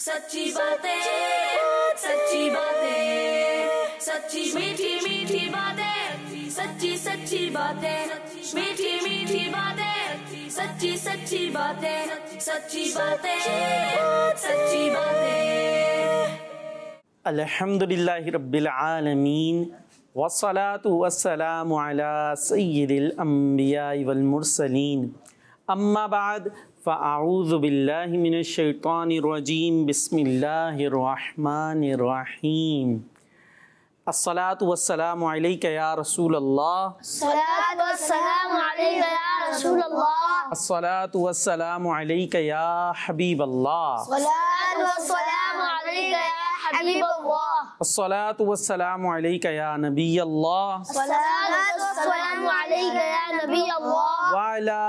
सच्ची बातें सच्ची बातें, सच्ची मीठी मीठी बातें, सच्ची सच्ची बातें, मीठी मीठी बातें, सच्ची सच्ची बातें सच्ची बातें सच्ची बातें। अल्हम्दुलिल्लाहि रब्बिल आलमीन, वस्सलातु वस्सलामु अला सय्यिदिल अंबिया वल मुरसलीन। अम्मा बाद फ़अऊज़ु बिल्लाहि मिनश शैतानिर रजीम बिस्मिल्लाहिर रहमानिर रहीम अस्सलातु वस्सलामु अलैका या रसूल अल्लाह अस्सलातु वस्सलामु अलैका या हबीब अल्लाह सलात वस्सलाम अलैका या हबीब अल्लाह अस्सलातु वस्सलामु अलैका या नबी अल्लाह सलात वस्सलाम अलैका या नबी अल्लाह वाला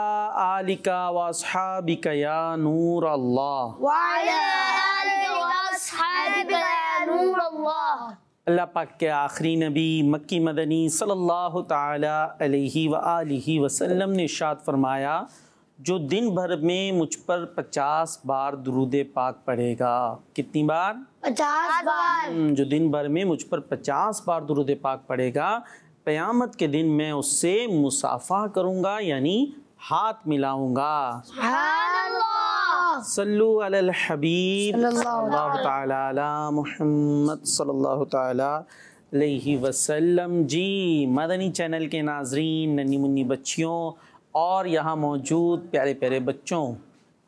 आलिका व अस्हाबिका या नूर अल्लाह वअला आलिका व अस्हाबिका या नूर अल्लाह अल्लाह पाक के आखिरी नबी मक्की मदनी सल्लल्लाहु ताला अलैहि व आलिहि वसल्लम ने इरशाद फरमाया जो दिन भर में मुझ पर पचास बार दुरूद पाक पढ़ेगा कितनी बार? पचास बार। हम्म, जो दिन भर में मुझ पर पचास बार दुरूद पाक पढ़ेगा क़यामत के दिन मैं उससे मुसाफा करूँगा यानी हाथ मिलाऊँगा। सुभान अल्लाह हबीब। सल्लल्लाहु मुहम्मद सल्लल्लाहु ताला अलैहि वसल्लम। जी मदनी चैनल के नाजरीन नन्ही मुन्नी बच्चियों और यहाँ मौजूद प्यारे प्यारे बच्चों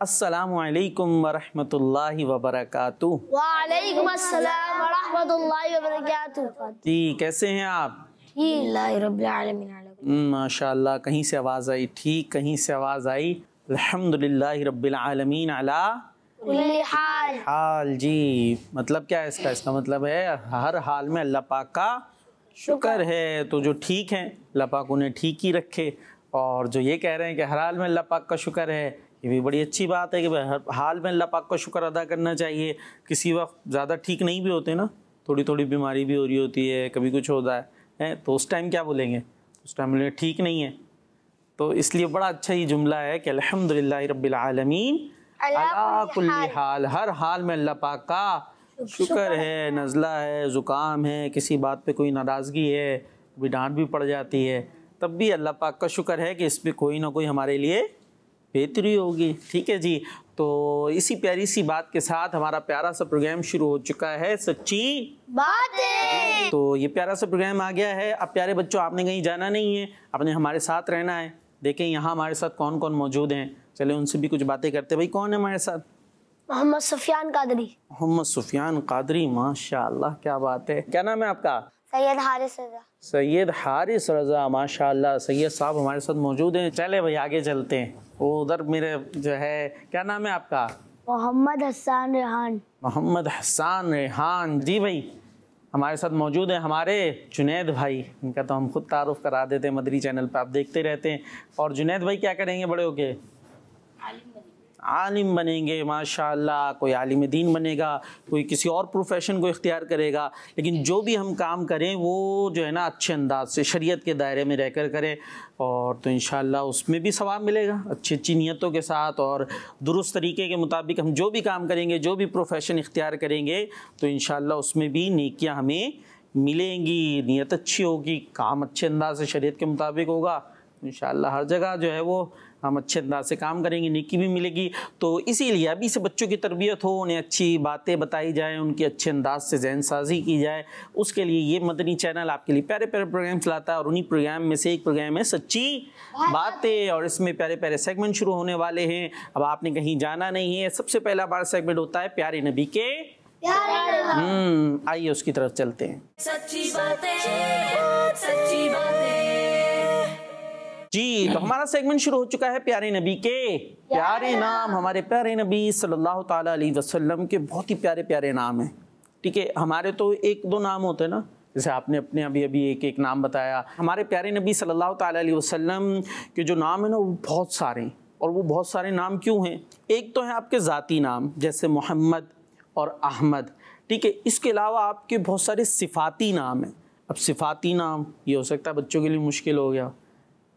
अस्सलामु अलैकुम वरहमतुल्लाहि वबरकातुह। वालेकुम अस्सलाम व रहमतुल्लाहि व बरकातुहू जी कैसे हैं आप? अल्लाह रब्बिल आलमीन। हम्म, माशाल्लाह कहीं से आवाज़ आई? ठीक कहीं से आवाज़ आई? अल्हम्दुलिल्लाहि रब्बिल आलमीन अला हाल। हाल जी। मतलब क्या है इसका? इसका मतलब है हर हाल में अल्लाह पाक का शुक्र है। तो जो ठीक है अल्लाह पाक उन्हें ठीक ही रखे। और जो ये कह रहे हैं कि हर हाल में अल्लाह पाक का शुक्र है ये भी बड़ी अच्छी बात है कि भाई हर हाल में अल्लाह पाक का शुक्र अदा करना चाहिए। किसी वक्त ज़्यादा ठीक नहीं भी होते ना थोड़ी थोड़ी बीमारी भी हो रही होती है कभी कुछ होता है, है? तो उस टाइम क्या बोलेंगे? उस टाइम बोलेंगे ठीक नहीं है। तो इसलिए बड़ा अच्छा ये जुमला है कि अल्हम्दुलिल्लाह रब्बिल आलमीन अला हाल। हर हाल में अल्लाह पाक का शुक्र है नज़ला है ज़ुकाम है किसी बात पे कोई नाराज़गी है कभी डांट भी पड़ जाती है तब भी अल्लाह पाक का शुक्र है कि इस पे कोई ना कोई हमारे लिए बेहतरी होगी। ठीक है जी? तो इसी प्यारी सी बात के साथ हमारा प्यारा सा प्रोग्राम शुरू हो चुका है सच्ची बातें। तो ये प्यारा सा प्रोग्राम आ गया है। अब प्यारे बच्चों आपने कहीं जाना नहीं है। आपने हमारे साथ रहना है। देखें यहाँ हमारे साथ कौन कौन मौजूद हैं। चले उनसे भी कुछ बातें करते भाई कौन है हमारे साथ? मोहम्मद सफियान कादरी। मोहम्मद सुफियान कादरी माशाल्लाह क्या बात है। क्या नाम है आपका? सैयद हारिस रजा। सैयद हारिस रज़ा माशाल्लाह सैयद साहब हमारे साथ मौजूद हैं। चले भाई आगे चलते हैं। वो उधर मेरे जो है क्या नाम है आपका? मोहम्मद हसान रेहान। मोहम्मद हसान रेहान। जी भाई हमारे साथ मौजूद हैं हमारे जुनेद भाई। इनका तो हम खुद तारुफ करा देते हैं मदरी चैनल पर आप देखते रहते हैं। और जुनेद भाई क्या करेंगे बड़े होके? आलिम बनेंगे, माशाल्लाह, कोई आलिम दीन बनेगा, कोई किसी और प्रोफेशन को इख्तियार करेगा। लेकिन जो भी हम काम करें, वो जो है ना, अच्छे अंदाज से, शरीयत के दायरे में रहकर करें और तो इन उसमें भी सवाब मिलेगा, अच्छी अच्छी नीयतों के साथ और दुरुस्त तरीके के मुताबिक हम जो भी काम करेंगे, जो भी प्रोफेशन इख्तियार करेंगे तो इन उसमें भी नेकियाँ हमें मिलेंगी। नीयत अच्छी होगी, काम अच्छे अंदाज से, शरीयत के मुताबिक होगा इन हर जगह जो है वो हम अच्छे अंदाज से काम करेंगे नेकी भी मिलेगी। तो इसीलिए अभी से बच्चों की तरबियत हो उन्हें अच्छी बातें बताई जाएँ उनके अच्छे अंदाज से जहन साजी की जाए उसके लिए ये मदनी चैनल आपके लिए प्यारे प्यारे प्रोग्राम चलाता है और उन्हीं प्रोग्राम में से एक प्रोग्राम है सच्ची बातें। और इसमें प्यारे प्यारे सेगमेंट शुरू होने वाले हैं। अब आपने कहीं जाना नहीं है। सबसे पहला हमारा सेगमेंट होता है प्यारे नबी के। हम्म आइए उसकी तरफ़ चलते हैं। सच्ची बातें सच्ची बातें। जी तो हमारा सेगमेंट शुरू हो चुका है प्यारे नबी के। प्यारे नाम हमारे प्यारे नबी सल्लल्लाहु ताला अलैहि वसल्लम के बहुत ही प्यारे प्यारे नाम हैं। ठीक है हमारे तो एक दो नाम होते हैं ना जैसे आपने अपने अभी अभी एक एक नाम बताया। हमारे प्यारे नबी सल्लल्लाहु ताला अलैहि वसल्लम के जो नाम है ना वो बहुत सारे हैं। और वो बहुत सारे नाम क्यों हैं? एक तो हैं आपके ज़ाती नाम जैसे मोहम्मद और अहमद। ठीक है इसके अलावा आपके बहुत सारे सिफाती नाम हैं। अब सिफाती नाम ये हो सकता है बच्चों के लिए मुश्किल हो गया।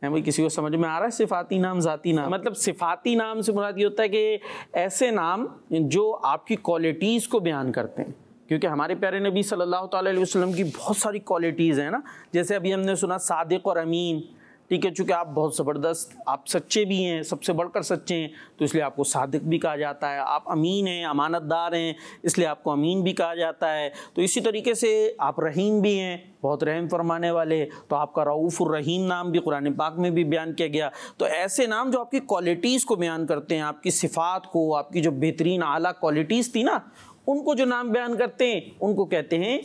है भाई, किसी को समझ में आ रहा है? सिफाती नाम, जाती नाम। मतलब सिफाती नाम से मुराद ये होता है कि ऐसे नाम जो आपकी क्वालिटीज़ को बयान करते हैं। क्योंकि हमारे प्यारे नबी सल्लल्लाहु अलैहि वसल्लम की बहुत सारी क्वालिटीज़ हैं ना। जैसे अभी हमने सुना सादिक और अमीन। ठीक है, चूँकि आप बहुत ज़बरदस्त, आप सच्चे भी हैं, सबसे बढ़कर सच्चे हैं तो इसलिए आपको सादिक भी कहा जाता है। आप अमीन हैं, अमानतदार हैं, इसलिए आपको अमीन भी कहा जाता है। तो इसी तरीके से आप रहीम भी हैं, बहुत रहम फरमाने वाले तो आपका रऊफ़ुर रहीम नाम भी कुरान पाक में भी बयान किया गया। तो ऐसे नाम जो आपकी क्वालिटीज़ को बयान करते हैं, आपकी सिफ़ात को, आपकी जो बेहतरीन आला क्वालिटीज़ थी ना, उनको जो नाम बयान करते हैं, उनको कहते हैं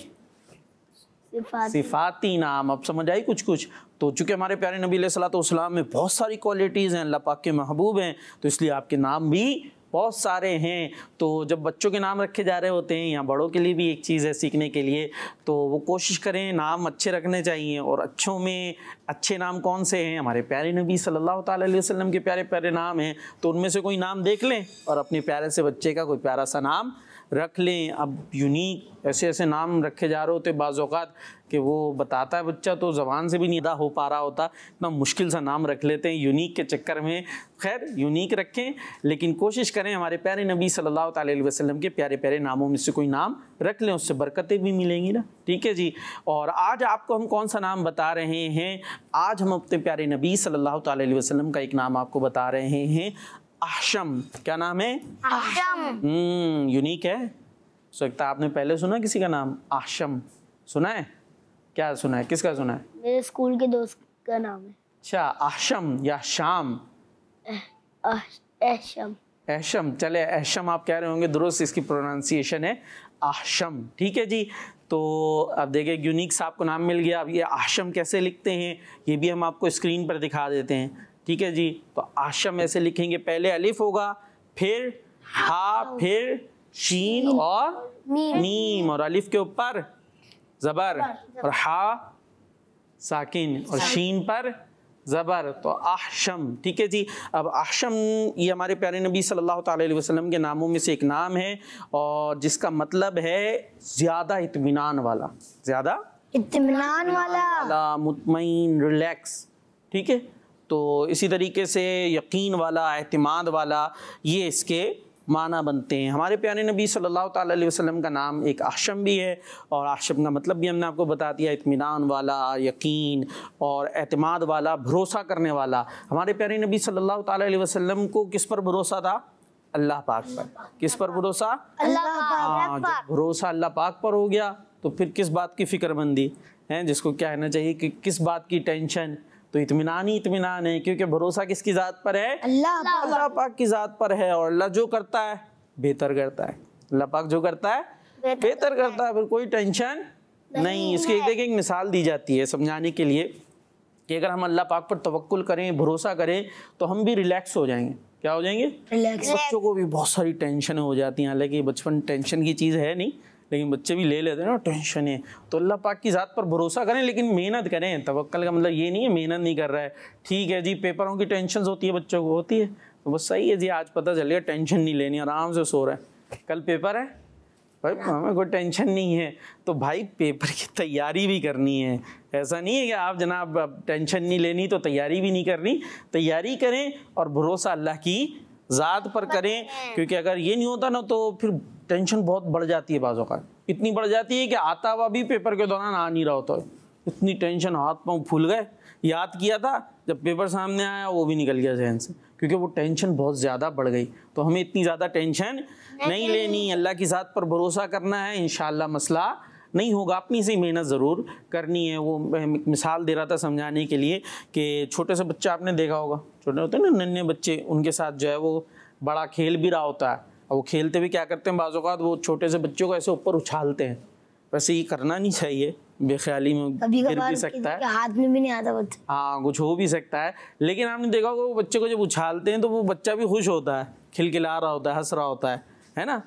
सिफात। नाम। अब समझ आई कुछ कुछ तो चूँकि हमारे प्यारे नबी सलाम में बहुत सारी क्वालिटीज़ हैं, अल्लाह पाक के महबूब हैं तो इसलिए आपके नाम भी बहुत सारे हैं। तो जब बच्चों के नाम रखे जा रहे होते हैं, या बड़ों के लिए भी एक चीज़ है सीखने के लिए तो वो कोशिश करें नाम अच्छे रखने चाहिए। और अच्छों में अच्छे नाम कौन से हैं? हमारे प्यारे नबी सल्लल्लाहु अलैहि वसल्लम के प्यारे प्यारे नाम हैं तो उनमें से कोई नाम देख लें और अपने प्यारे से बच्चे का कोई प्यारा सा नाम रख लें। अब यूनिक ऐसे ऐसे नाम रखे जा रहे होते बाज़ात कि वो बताता है बच्चा तो ज़बान से भी निदा हो पा रहा होता। इतना मुश्किल सा नाम रख लेते हैं यूनिक के चक्कर में। खैर यूनिक रखें, लेकिन कोशिश करें हमारे प्यारे नबी सल्लल्लाहु अलैहि वसल्लम के प्यारे प्यारे नामों में से कोई नाम रख लें, उससे बरकतें भी मिलेंगी ना। ठीक है जी? और आज आपको हम कौन सा नाम बता रहे हैं? आज हम अपने प्यारे नबी सल्लल्लाहु अलैहि वसल्लम का एक नाम आपको बता रहे हैं। आशम क्या नाम है? आशम हम्म यूनिक है। हो सकता आपने पहले सुना किसी का नाम? आशम सुना है? क्या सुना है? किसका सुना है? मेरे स्कूल के दोस्त का नाम है। अच्छा आशम या शाम आश- एशम ऐशम चले ऐशम आप कह रहे होंगे दुरुस्त इसकी प्रोनाउंसिएशन है आशम ठीक है जी? तो अब देखिए यूनिक साहब को नाम मिल गया। अब ये आशम कैसे लिखते हैं ये भी हम आपको स्क्रीन पर दिखा देते हैं। ठीक है जी? तो आशम ऐसे लिखेंगे पहले अलिफ होगा फिर हा फिर शीन और नीम, और अलिफ के ऊपर जबर और हा साकिन और शीन पर ज़बर। तो आशम ठीक है जी? अब आशम ये हमारे प्यारे नबी सल्लल्लाहु अलैहि वसल्लम के नामों में से एक नाम है और जिसका मतलब है ज़्यादा इत्मीनान वाला। ज़्यादा इत्मीनान वाला। वाला मुतमईन रिलैक्स ठीक है? तो इसी तरीके से यकीन वाला एतमाद वाला ये इसके माना बनते हैं। हमारे प्यारे नबी सल्लल्लाहु अलैहि वसल्लम का नाम एक आशम भी है और आशम का मतलब भी हमने आपको बता दिया इत्मीनान वाला यकीन और एतमाद वाला भरोसा करने वाला। हमारे प्यारे नबी सल्लल्लाहु अलैहि वसल्लम को किस पर भरोसा था? अल्लाह पाक पर। किस पर भरोसा? हाँ जब भरोसा अल्लाह पाक पर हो गया तो फिर किस बात की फिक्रमंदी? है जिसको क्या कहना चाहिए कि किस बात की टेंशन? तो इतमान ही इतमान है क्योंकि भरोसा किसकी ज़ात पर है? अल्लाह पाक अल्लाह पाक की ज़ात पर है और अल्लाह जो करता है बेहतर करता है। अल्लाह पाक जो करता है बेहतर बेहतर करता है। फिर कोई टेंशन नहीं इसकी एक देखिए एक मिसाल दी जाती है समझाने के लिए कि अगर हम अल्लाह पाक पर तवक्कुल करें भरोसा करें तो हम भी रिलैक्स हो जाएँगे। क्या हो जाएँगे? रिलैक्स। बच्चों को भी बहुत सारी टेंशन हो जाती हैं। हालाँकि बचपन टेंशन की चीज़ है नहीं लेकिन बच्चे भी ले लेते हैं ना टेंशन है। तो अल्लाह पाक की ज़ात पर भरोसा करें लेकिन मेहनत करें। तवक्कल का मतलब ये नहीं है मेहनत नहीं कर रहा है। ठीक है जी पेपरों की टेंशन होती है बच्चों को होती है। तो बस सही है जी आज पता चल गया टेंशन नहीं लेनी आराम से सो रहे हैं। कल पेपर है? भाई हमें कोई टेंशन नहीं है। तो भाई पेपर की तैयारी भी करनी है। ऐसा नहीं है कि आप जनाब अब टेंशन नहीं लेनी तो तैयारी भी नहीं करनी। तैयारी करें और भरोसा अल्लाह की ज़ात पर करें क्योंकि अगर ये नहीं होता ना तो फिर टेंशन बहुत बढ़ जाती है बाज़ों का। इतनी बढ़ जाती है कि आता हुआ भी पेपर के दौरान आ नहीं रहा होता है। इतनी टेंशन हाथ पाँव फूल गए। याद किया था जब पेपर सामने आया वो भी निकल गया जहन से क्योंकि वो टेंशन बहुत ज़्यादा बढ़ गई। तो हमें इतनी ज़्यादा टेंशन नहीं लेनी। अल्लाह की ज़ात पर भरोसा करना है इन मसला नहीं होगा। अपनी से मेहनत ज़रूर करनी है। वो मिसाल दे रहा था समझाने के लिए कि छोटे से बच्चा आपने देखा होगा। छोटे होते हैं ना नन्हे बच्चे उनके साथ जो है वो बड़ा खेल भी रहा होता है। और वो खेलते भी क्या करते हैं बाज़ात वो छोटे से बच्चों को ऐसे ऊपर उछालते हैं। वैसे ये करना नहीं चाहिए बेख्याली में गिर भी सकता है। हाथ में भी नहीं आता बच्चा। हाँ कुछ हो भी सकता है लेकिन आपने देखा होगा वो बच्चे को जब उछालते हैं तो वो बच्चा भी खुश होता है खिलखिला रहा होता है हंस रहा होता है है ना?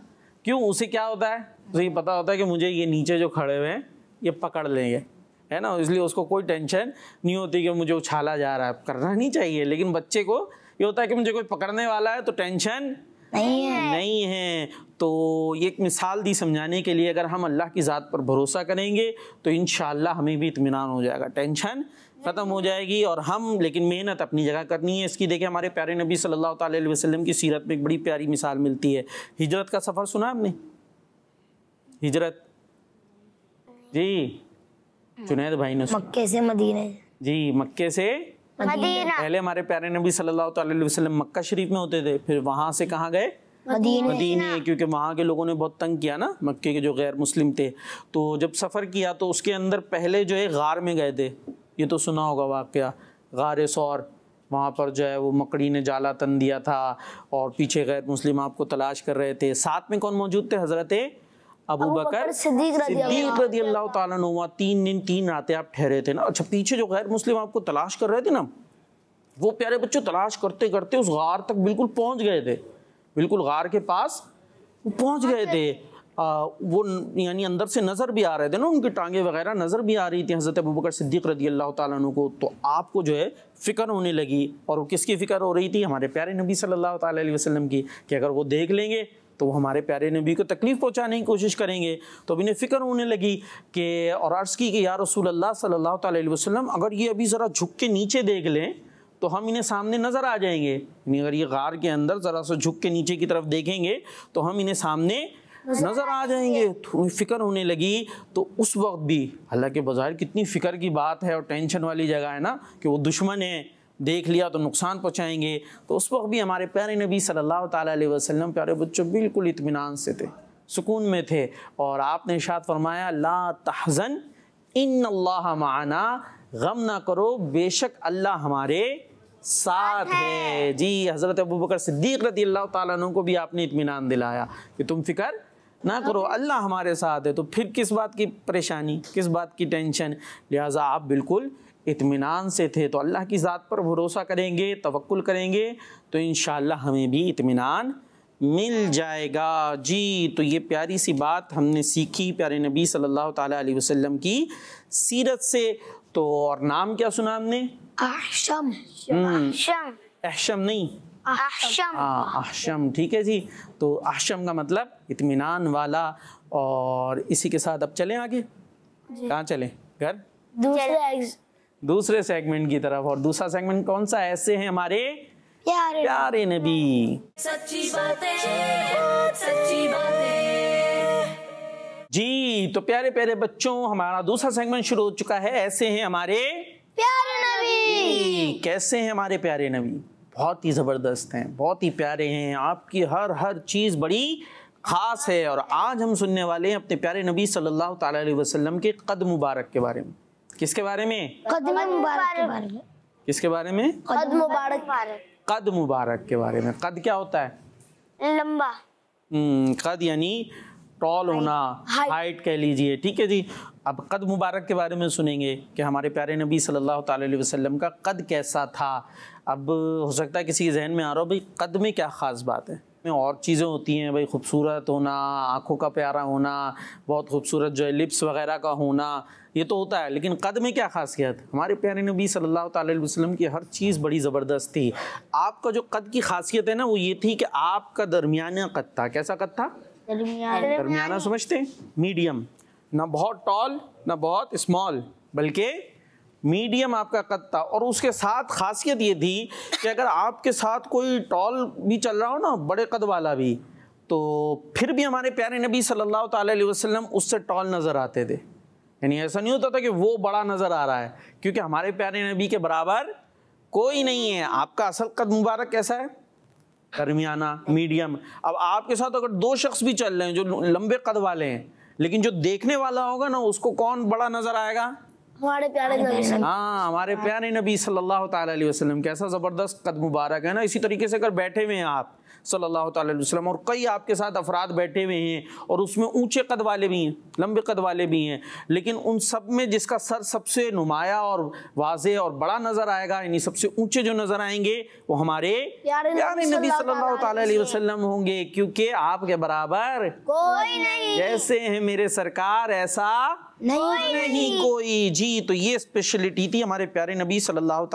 क्यों? उसे क्या होता है? उसे ये पता होता है कि मुझे ये नीचे जो खड़े हुए हैं ये पकड़ लेंगे है ना? इसलिए उसको कोई टेंशन नहीं होती कि मुझे उछाला जा रहा है। करना नहीं चाहिए लेकिन बच्चे को ये होता है कि मुझे कोई पकड़ने वाला है तो टेंशन नहीं है। नहीं है। तो ये एक मिसाल दी समझाने के लिए अगर हम अल्लाह की ज़ात पर भरोसा करेंगे तो इन हमें भी इतमान हो जाएगा। टेंशन ख़त्म हो जाएगी और हम लेकिन मेहनत अपनी जगह करनी है। इसकी देखिए हमारे प्यारे नबी सल्लल्लाहु अलैहि वसल्लम की सीरत में एक बड़ी प्यारी मिसाल मिलती है। हिजरत का सफ़र सुना आपने? हिजरत। जी। जुनैद भाई ने मक्के से मदीने। जी मक्के से मदीना। पहले हमारे प्यारे नबी सल्लल्लाहु अलैहि वसल्लम मक्का शरीफ में होते थे फिर वहाँ से कहाँ गए? मदीने। मदीने क्योंकि वहाँ के लोगों ने बहुत तंग किया ना मक्के के जो गैर मुस्लिम थे। तो जब सफ़र किया तो उसके अंदर पहले जो है गार में गए थे। ये तो सुना होगा वाक़या गार सौर वहाँ पर जो है वो मकड़ी ने जाला तन दिया था और पीछे गैर मुस्लिम आपको तलाश कर रहे थे। साथ में कौन मौजूद थे? हज़रत अबू बकर सिद्दीक रज़ी रदी अल्लाह वहाँ तीन दिन तीन रातें आप ठहरे थे ना। अच्छा पीछे जो गैर मुस्लिम आपको तलाश कर रहे थे ना वो प्यारे बच्चों तलाश करते करते उस गार तक बिल्कुल पहुँच गए थे। बिल्कुल गार के पास वो पहुँच गए थे। आ, वो यानी अंदर से नज़र भी आ रहे थे ना उनकी टांगे वगैरह नज़र भी आ रही थी हज़रत अबू बकर सिद्दीक रदी अल्लाह अन्हु को। तो आपको जो है फ़िक्र होने लगी। और वो किसकी फ़िक्र हो रही थी? हमारे प्यारे नबी सल्लल्लाहु अलैहि वसल्लम की कि अगर वो देख लेंगे तो वो हमारे प्यारे नबी को तकलीफ़ पहुँचाने की कोशिश करेंगे। तो अब इन्हें फ़िक्र होने लगी कि और अर्ज़ की कि या रसूल अल्लाह सल्लल्लाहु अलैहि वसल्लम अगर ये अभी ज़रा झुक के नीचे देख लें तो हम इन्हें सामने नज़र आ जाएँगे। यानी अगर ये गार के अंदर ज़रा सा झुक के नीचे की तरफ़ देखेंगे तो हम इन्हें सामने नज़र आ जाएँगे। थोड़ी फ़िक्र होने लगी। तो उस वक्त भी हालाँकि बाज़ाहिर कितनी फ़िक्र की बात है और टेंशन वाली जगह है ना कि वो दुश्मन है। देख लिया तो नुकसान पहुँचाएँगे। तो उस वक्त भी हमारे प्यारे नबी सल्लल्लाहु अलैहि वसल्लम प्यारे बच्चों बिल्कुल इत्मीनान से थे सुकून में थे। और आपने इरशाद फरमाया ला तहज़न इन अल्लाह माना गम ना करो बेशक अल्लाह हमारे साथ है। जी हज़रत अबू बकर सिद्दीक रदी अल्लाह अन्हु को भी आपने इत्मीनान दिलाया कि तुम फ़िक्र ना करो अल्लाह हमारे साथ है। तो फिर किस बात की परेशानी किस बात की टेंशन? लिहाजा आप बिल्कुल इत्मीनान से थे। तो अल्लाह की ज़ात पर भरोसा करेंगे तवक्कुल करेंगे तो इन हमें भी इत्मीनान मिल जाएगा। जी तो ये प्यारी सी बात हमने सीखी प्यारे नबी सल्लल्लाहु अलैहि वसल्लम की सीरत से। तो और नाम क्या सुना हमने? अहशम। हम्म, अहशम। अहशम नहीं? अहशम। हाँ अहशम। ठीक है जी। तो अहशम का मतलब इत्मीनान वाला। और इसी के साथ अब चलें आगे? कहाँ चलें? घर? दूसरे दूसरे सेगमेंट की तरफ़ और दूसरा सेगमेंट कौन सा? ऐसे हैं हमारे यार प्यारे नबी। सच्ची बातें सच्ची बातें। जी तो प्यारे प्यारे बच्चों हमारा दूसरा सेगमेंट शुरू हो चुका है। ऐसे हैं हमारे प्यारे नबी। कैसे हैं हमारे प्यारे नबी? बहुत ही ज़बरदस्त हैं बहुत ही प्यारे हैं। आपकी हर हर चीज़ बड़ी ख़ास है और आज हम सुनने वाले हैं अपने प्यारे नबी सल्लल्लाहु अलैहि वसल्लम के कद मुबारक के बारे में। किसके बारे में? कदम मुबारक के बारे में। किसके बारे में? कदम मुबारक। कद मुबारक के बारे में। कद क्या होता है? लंबा। हम्म, कद यानी टॉल होना। हाइट कह लीजिए ठीक है जी? अब कद मुबारक के बारे में सुनेंगे कि हमारे प्यारे नबी सल्लल्लाहु अलैहि वसल्लम का कद कैसा था। अब हो सकता है किसी के जहन में आ रहा हो भाई कद में क्या ख़ास बात है? में और चीज़ें होती हैं भाई खूबसूरत होना आँखों का प्यारा होना बहुत खूबसूरत जो है लिप्स वगैरह का होना ये तो होता है लेकिन कद में क्या खासियत हमारे प्यारे नबी सल्लल्लाहु अलैहि वसल्लम की हर चीज़ बड़ी ज़बरदस्त थी। आपका जो कद की खासियत है ना वो ये थी कि आपका दरमियाना कद था। कैसा कद था? दरमियाना समझते हैं? मीडियम। ना बहुत टॉल ना बहुत स्मॉल बल्कि मीडियम आपका कद था और उसके साथ खासियत ये थी कि अगर आपके साथ कोई टॉल भी चल रहा हो ना, बड़े कद वाला भी तो फिर भी हमारे प्यारे नबी सल्लल्लाहु अलैहि वसल्लम उससे टॉल नज़र आते थे। यानी ऐसा नहीं होता था कि वो बड़ा नज़र आ रहा है, क्योंकि हमारे प्यारे नबी के बराबर कोई नहीं है। आपका असल कद मुबारक कैसा है? दरमियाना, मीडियम। अब आपके साथ अगर दो शख्स भी चल रहे हैं जो लंबे कद वाले हैं, लेकिन जो देखने वाला होगा ना, उसको कौन बड़ा नज़र आएगा? हमारे प्यारे नबी हाँ हमारे प्यारे नबी सल्लल्लाहु अलैहि वसल्लम कैसा ज़बरदस्त कद मुबारक है ना इसी तरीके से अगर बैठे हुए हैं आप सल्लल्लाहु अलैहि वसल्लम और कई आपके साथ अफराद बैठे हुए हैं और उसमें ऊँचे कद वाले भी हैं लंबे कद वाले भी हैं लेकिन उन सब में जिसका सर सबसे नुमाया और वाजे और बड़ा नज़र आएगा यानी सबसे ऊँचे जो नज़र आएँगे वो हमारे प्यारे नबी सल्लल्लाहु अलैहि वसल्लम। होंगे क्योंकि आपके बराबर कोई नहीं। जैसे हैं मेरे सरकार ऐसा नहीं। कोई नहीं कोई जी तो ये स्पेशलिटी थी हमारे प्यारे नबी सल्लल्लाहु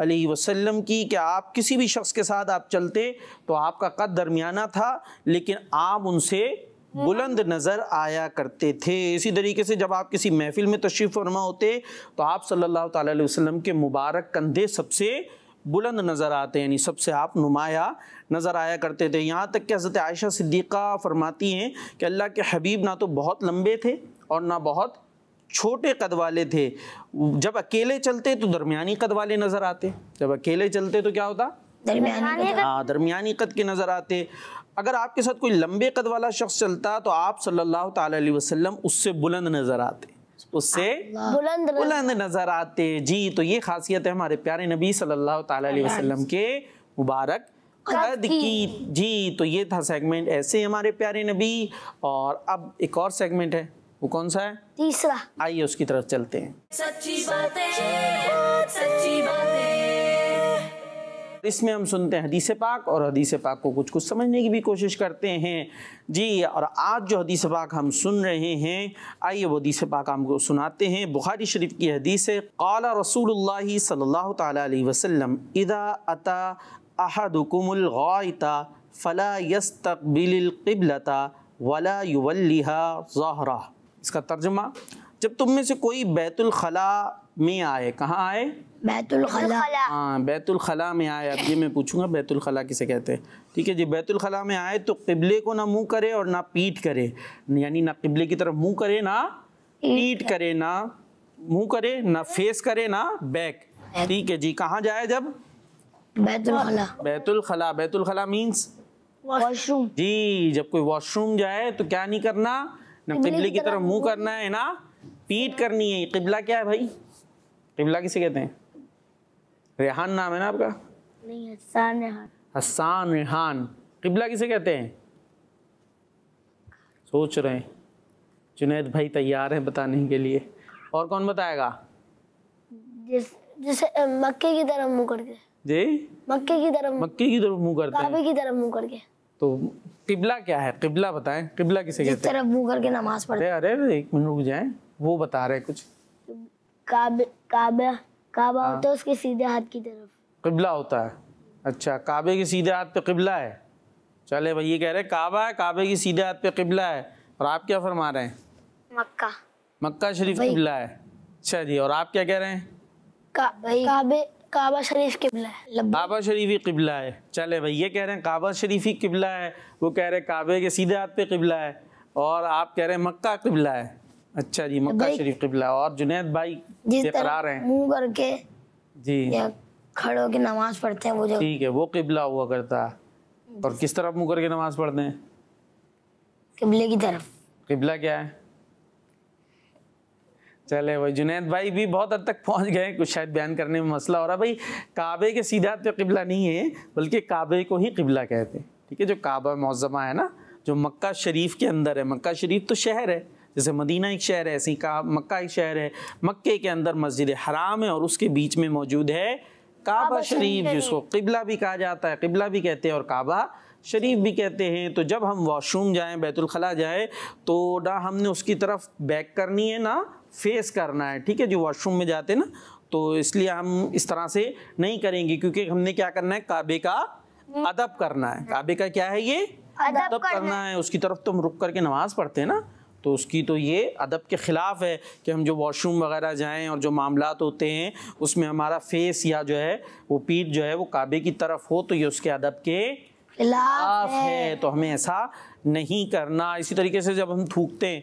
अलैहि वसल्लम की कि आप किसी भी शख्स के साथ आप चलते तो आपका कद दरमियाना था लेकिन आप उनसे बुलंद नज़र आया करते थे। इसी तरीके से जब आप किसी महफिल में तशरीफ़ फरमा होते तो आप सल्लल्लाहु अलैहि वसल्लम के मुबारक कंधे सबसे बुलंद नज़र आते हैं यानी सबसे आप नुमाया नज़र आया करते थे। यहाँ तक कि हज़रत आयशा सिद्दीक़ा फरमाती हैं कि अल्लाह के हबीब ना तो बहुत लंबे थे और ना बहुत छोटे कद वाले थे। जब अकेले चलते तो दरमियानी कद वाले नज़र आते जब अकेले चलते तो क्या होता? हाँ दरमियानी कद के नज़र आते अगर आपके साथ कोई लंबे कद वाला शख्स चलता तो आप सल्लल्लाहु अलैहि वसल्लम उससे बुलंद नज़र आते उससे बुलंद बुलंद नज़र आते जी तो ये खासियत है हमारे प्यारे नबी सल्लल्लाहु अलैहि वसल्लम के मुबारक कद की। जी तो ये था सेगमेंट ऐसे हमारे प्यारे नबी। और अब एक और सेगमेंट है। वो कौन सा है? तीसरा। आइए उसकी तरफ़ चलते हैं। सच्ची बातें सच्ची बातें। इसमें हम सुनते हैं हदीस पाक और हदीस पाक को कुछ कुछ समझने की भी कोशिश करते हैं। जी, और आज जो हदीस पाक हम सुन रहे हैं, आइए वो हदीस पाक हमको सुनाते हैं। बुखारी शरीफ की हदीस है, काला ताला अलैहि वसल्लम इदा अता अहदुकुमुल गाइता फला यस्तकबिल क़िबलता, वला युवल्लिहा ज़हरा। इसका तर्जुमा, जब तुम में से कोई बैतुल खला में आए, कहाँ आए? बैतुल खला। हाँ बैतुल खला में आए। अब ये मैं पूछूँगा बैतुल खला किसे कहते हैं? ठीक है जी बैतुल खला में आए तो किबले को ना मुँह करे और ना पीठ करे। यानी ना किबले की तरफ़ मुँह करे ना पीठ करे। ना मुँह करे ना फेस करे ना बैक। ठीक है जी कहाँ जाए जब? बैतुल खला। बैतुल खला। बैतुल खला मीन्स वॉशरूम। जी जब कोई वॉशरूम जाए तो क्या नहीं करना? ना किबले की तरफ़ मुँह। करना है ना पीठ करनी है। किबला क्या है भाई? किबला किसे कहते हैं? रेहान नाम है ना आपका? नहीं हसान है हसान रेहान। किबला किसे कहते हैं? सोच रहे हैं। जुनैद भाई तैयार हैं बताने के लिए। और कौन बताएगा? जिस जिसे मक्के की तरफ़ मुँह करके। जी? मक्के की तरफ़ मक्के की तरफ़ मुँह करते हैं। काबे की तरफ़ मुँह करके। तो किबला क्या है? किबला बताएँ। किबला किसे कहते हैं? तरफ़ मुँह करके नमाज़ पढ़े अरे अरे एक मिनट रुक जाएँ। वो बता रहे हैं कुछ। काबे काबा काबा हाँ। होता है उसके सीधे हाथ की तरफ़। किबला होता है। अच्छा काबे के सीधे हाथ पे किबला है। चले भाई ये कह रहे हैं काबा है काबे के सीधे हाथ पे किबला है। और आप क्या फरमा रहे हैं? मक्का। मक्का शरीफ किबला है। अच्छा जी और आप क्या कह रहे हैं? का, काबे काबा शरीफ किबला है काबा शरीफ ही किबला है। चले भाई ये कह रहे हैं काबा शरीफ ही किबला है। वो कह रहे हैं काबे के सीधे हाथ पे किबला है। और आप कह रहे हैं मक्का किबला है। अच्छा जी मक्का शरीफ किबला और जुनेद भाई जिस ये करार तरफ़ हैं। मुँह करके जी। खड़े होके नमाज़ पढ़ते हैं वो जो ठीक है वो किबला हुआ करता। है और किस तरफ़ मुँह करके नमाज़ पढ़ते हैं? किबले की तरफ़। किबला क्या है? चले भाई जुनेद भाई भी बहुत हद तक पहुँच गए कुछ शायद बयान करने में मसला हो रहा है। भाई काबे के सीधा पे किबला नहीं है बल्कि काबे को ही किबला कहते हैं। ठीक है जो काबा मौजमा है ना जो मक्का शरीफ के अंदर है मक्का शरीफ तो शहर है। जैसे मदीना एक शहर है ऐसे ही का मक्का एक शहर है मक्के के अंदर मस्जिद हराम है और उसके बीच में मौजूद है काबा शरीफ जिसको किबला भी कहा जाता है। किबला भी कहते हैं और काबा शरीफ भी कहते हैं। तो जब हम वॉशरूम जाएँ बैतुल खला जाए तो ना हमने उसकी तरफ़ बैक करनी है ना फेस करना है। ठीक है जो वॉशरूम में जाते हैं ना तो इसलिए हम इस तरह से नहीं करेंगे क्योंकि हमने क्या करना है काबे का अदब करना है। काबे का क्या है ये? अदब करना है। उसकी तरफ़ तो हम रुक करके नमाज़ पढ़ते हैं ना। तो उसकी तो ये अदब के ख़िलाफ़ है कि हम जो वॉशरूम वगैरह जाएँ और जो मामला होते हैं उसमें हमारा फेस या जो है वो पीठ जो है वो काबे की तरफ़ हो तो ये उसके अदब के खिलाफ है। तो हमें ऐसा नहीं करना। इसी तरीके से जब हम थूकते हैं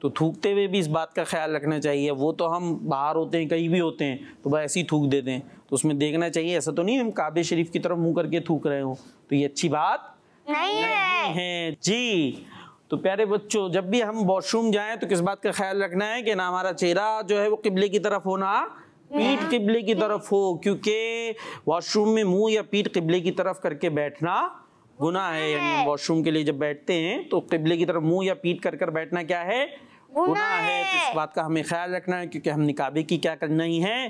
तो थूकते हुए भी इस बात का ख्याल रखना चाहिए। वो तो हम बाहर होते हैं कहीं भी होते हैं तो वह ऐसे ही थूक देते हैं। तो उसमें देखना चाहिए ऐसा तो नहीं हम काबे शरीफ की तरफ़ मुँह करके थूक रहे हो। तो ये अच्छी बात नहीं है। हैं। जी। तो प्यारे बच्चों जब भी हम वॉशरूम जाएँ तो किस बात का ख्याल रखना है कि ना हमारा चेहरा जो है वो किबले की तरफ़ होना पीठ किबले की तरफ़ हो क्योंकि वॉशरूम में मुँह या पीठ किबले की तरफ़ करके बैठना गुना है। यानी वॉशरूम के लिए जब बैठते हैं तो किबले की तरफ़ मुँह या पीठ कर कर बैठना क्या है? गुना है। तो इस बात का हमें ख्याल रखना है क्योंकि हमने काबे की क्या करना ही? है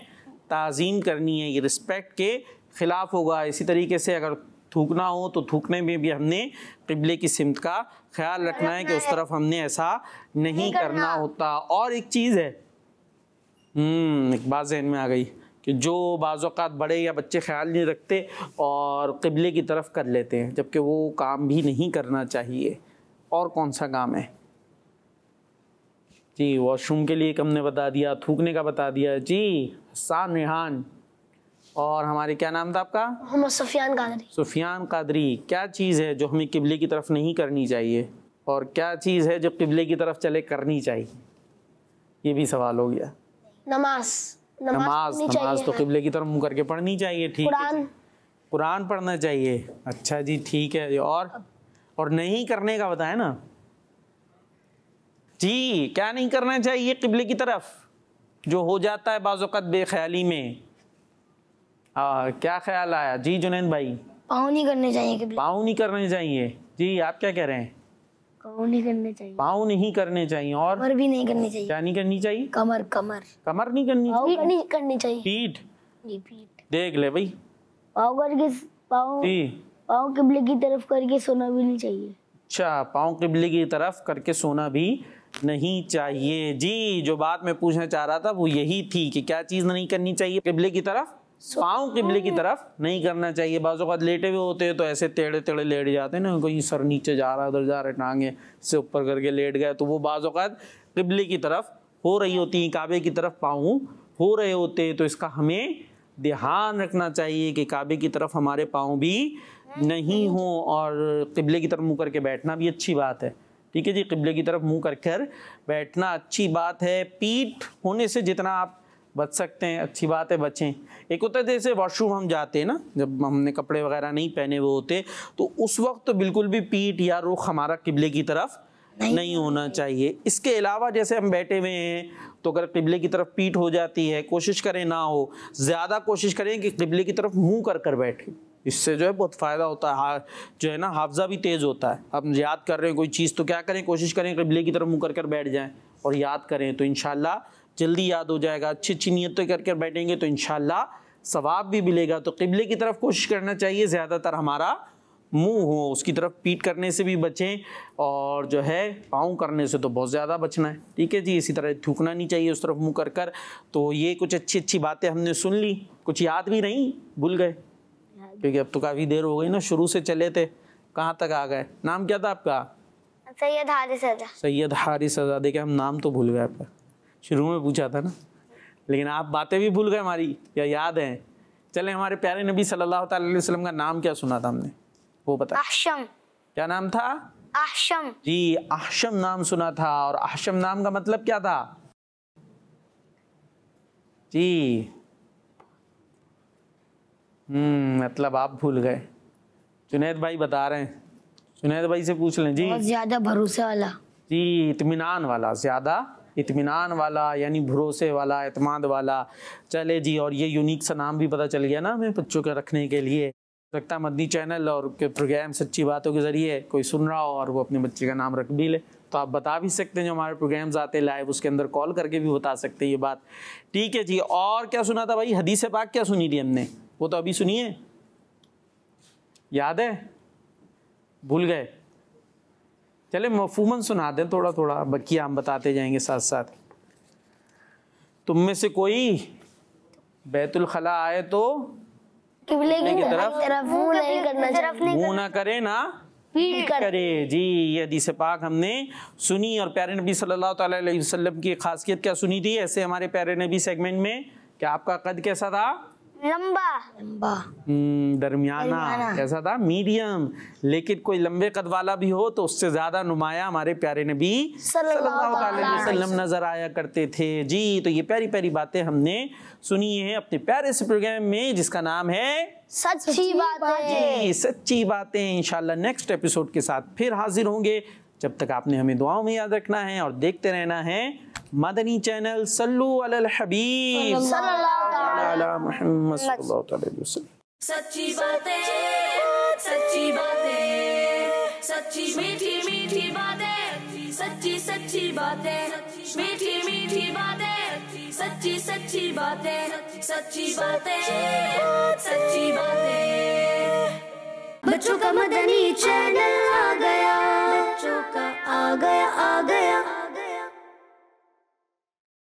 ताज़ीम करनी है। ये रिस्पेक्ट के ख़िलाफ़ होगा। इसी तरीके से अगर थूकना हो तो थूकने में भी हमने किबले की सिमत का ख्याल रखना है कि उस तरफ़ हमने ऐसा नहीं नहीं करना। होता। और एक चीज़ है हम्म एक बात जहन में आ गई कि जो बाज़ात बड़े या बच्चे ख्याल नहीं रखते और किबले की तरफ़ कर लेते हैं जबकि वो काम भी नहीं करना चाहिए। और कौन सा काम है? जी वॉशरूम के लिए एक हमने बता दिया थूकने का बता दिया। जी हसान रेहान और हमारे क्या नाम था आपका? मोहम्मद सफियान कादरी। सुफियान कादरी क्या चीज़ है जो हमें किबले की तरफ़ नहीं करनी चाहिए? और क्या चीज़ है जो किबले की तरफ़ चले करनी चाहिए? ये भी सवाल हो गया। नमाज़। नमाज़ नमाज़ तो। किबले की तरफ़ मुँह करके पढ़नी चाहिए ठीक है कुरान। कुरान पढ़ना चाहिए। अच्छा जी ठीक है और? और नहीं करने का बताया ना? जी क्या नहीं करना चाहिए किबले की तरफ़? जो हो जाता है बाज़त बेख्याली में। आ, क्या ख्याल आया? जी जुनैद भाई। पाँव नहीं करने चाहिए पाँव नहीं करने चाहिए। जी आप क्या कह रहे हैं? कहो नहीं करने चाहिए। पाँव नहीं करने चाहिए और? कमर भी नहीं करनी चाहिए। क्या नहीं करनी चाहिए? कमर कमर। कमर नहीं करनी चाहिए? करनी करनी चाहिए। पीठ? जी पीठ। देख ले भाई। पाँव करके पाँव जी। पाँव किबले की तरफ़ करके सोना भी नहीं चाहिए। अच्छा पाँव किबले की तरफ़ करके सोना भी नहीं चाहिए। जी जो बात मैं पूछना चाह रहा था वो यही थी कि क्या चीज़ नहीं करनी चाहिए किबले की तरफ़? पाँव किबले की तरफ़ नहीं करना चाहिए। बाजू का लेटे हुए होते हैं तो ऐसे टेढ़े टेढ़े लेट जाते हैं ना कहीं सर नीचे जा रहा है उधर जा रहे टांगे से ऊपर करके लेट गए तो वो बाजू का किबले की तरफ़ हो रही होती हैं काबे की तरफ़ पाँव हो रहे होते हैं तो इसका हमें ध्यान रखना चाहिए कि काबे की तरफ़ हमारे पाँव भी नहीं हो और किबले की तरफ़ मुँह करके बैठना भी अच्छी बात है। ठीक है जी किबले की तरफ़ मुँह कर कर बैठना अच्छी बात है। पीठ होने से जितना आप बच सकते हैं अच्छी बात है बचें। एक होता है जैसे वॉशरूम हम जाते हैं ना जब हमने कपड़े वगैरह नहीं पहने हुए होते तो उस वक्त तो बिल्कुल भी पीठ या रुख हमारा किबले की तरफ़ नहीं, नहीं होना चाहिए। इसके अलावा जैसे हम बैठे हुए हैं तो अगर किबले की तरफ़ पीठ हो जाती है कोशिश करें ना हो ज़्यादा कोशिश करें कि किबले की तरफ़ मुँह कर कर बैठे। इससे जो है बहुत फ़ायदा होता है। हा- जो है ना हाफजा भी तेज़ होता है। हम याद कर रहे हैं कोई चीज़ तो क्या करें कोशिश करें किबले की तरफ़ मुँह कर कर बैठ जाएँ। और याद करें तो इनशाला जल्दी याद हो जाएगा अच्छी अच्छी नीयतें कर कर बैठेंगे तो इनशाला सवाब भी मिलेगा। तो किबले की तरफ़ कोशिश करना चाहिए ज़्यादातर हमारा मुँह हो उसकी तरफ़ पीट करने से भी बचें और जो है पाँव करने से तो बहुत ज़्यादा बचना है। ठीक है जी इसी तरह थूकना नहीं चाहिए उस तरफ़ मुँह कर कर। तो ये कुछ अच्छी अच्छी बातें हमने सुन ली कुछ याद भी नहीं भूल गए? क्योंकि अब तो काफ़ी देर हो गई ना शुरू से चले थे कहाँ तक आ गए? नाम क्या था आपका? सैयद हारिस सैयद हारिस के हम नाम तो भूल गए आपका। शुरू में पूछा था ना। लेकिन आप बातें भी भूल गए हमारी या याद हैं। चले हमारे प्यारे नबी सल्लल्लाहु अलैहि वसल्लम का नाम क्या सुना था हमने? वो बता आशम क्या नाम था? आशम जी आशम नाम सुना था और आशम नाम का मतलब क्या था? जी। हम्म मतलब आप भूल गए। जुनैद भाई बता रहे हैं। जुनैद भाई से पूछ लें। जी। ज़्यादा भरोसे वाला। जी इतमान वाला ज़्यादा इत्मीनान वाला, यानी भरोसे वाला, एतमाद वाला चले जी। और ये यूनिक सा नाम भी पता चल गया ना हमें बच्चों के रखने के लिए। लगता मदनी चैनल और के प्रोग्राम सच्ची बातों के ज़रिए कोई सुन रहा हो और वो अपने बच्चे का नाम रख भी ले। तो आप बता भी सकते हैं जो हमारे प्रोग्राम्स आते हैं लाइव उसके अंदर कॉल करके भी बता सकते हैं ये बात। ठीक है जी, और क्या सुना था भाई? हदीस पाक क्या सुनी थी हमने? वो तो अभी सुनिए। याद है? भूल गए। चले मफूमन सुना दें थोड़ा थोड़ा बाकी हम बताते जाएँगे साथ साथ तुम में से कोई बैतुल खला आए तो किबले की तरफ़? तरफ़। मुँह नहीं करना चाहिए। मुँह ना करे ना। पीठ कर। करे। जी ये हदीस पाक हमने सुनी और प्यारे नबी सल्लल्लाहु अलैहि वसल्लम की खासियत क्या सुनी थी? ऐसे हमारे प्यारे नबी सेगमेंट में क्या आपका कद कैसा था? लंबा। लंबा। हम्म, दरमियाना। कैसा था? मीडियम। लेकिन कोई लंबे कद वाला भी हो तो उससे ज़्यादा नुमाया हमारे प्यारे नबी सल्लल्लाहु अलैहि वसल्लम। नज़र आया करते थे। जी तो ये प्यारी प्यारी बातें हमने सुनी है अपने प्यारे से प्रोग्राम में जिसका नाम है सच्ची बात। जी सच्ची बातें। इंशाल्लाह नेक्स्ट एपिसोड के साथ फिर हाजिर होंगे। जब तक आपने हमें दुआओं में याद रखना है और देखते रहना है मदनी चैनल सल्लू अल हबीब। सच्ची बातें सच्ची बातें सच्ची मीठी मीठी बातें सच्ची सच्ची बातें मीठी मीठी बातें सच्ची सच्ची बातें सच्ची बातें सच्ची बातें। बच्चों का मदनी चैनल आ गया बच्चों का आ गया आ गया।